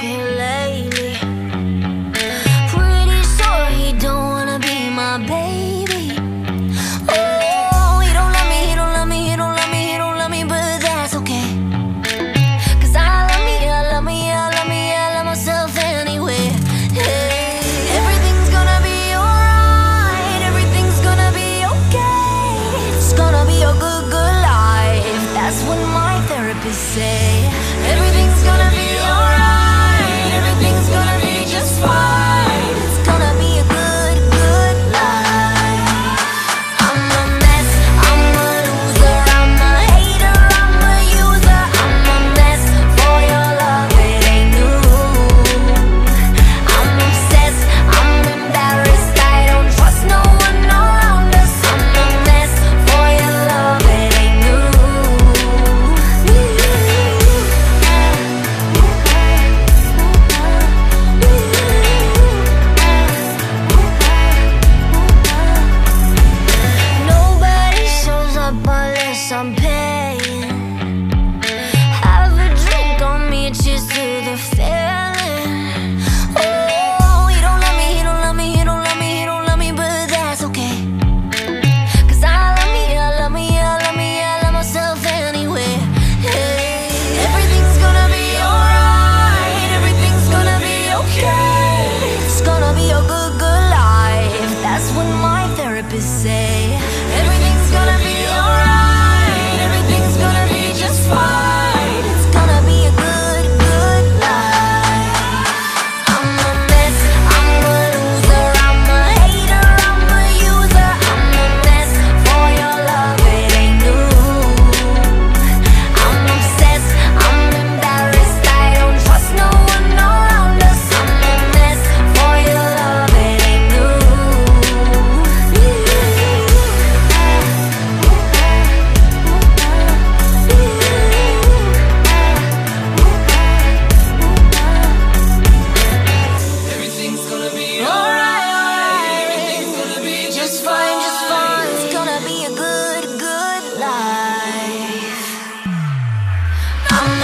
lately. Pretty sure he don't wanna be my baby. Oh, he don't love me, he don't love me, he don't love me, he don't love me, but that's okay. Cause I love me, I love me, I love me, I love myself anyway. Hey, everything's gonna be alright, everything's gonna be okay. It's gonna be a good, good life. That's what my therapist say. Everything's gonna be say I'm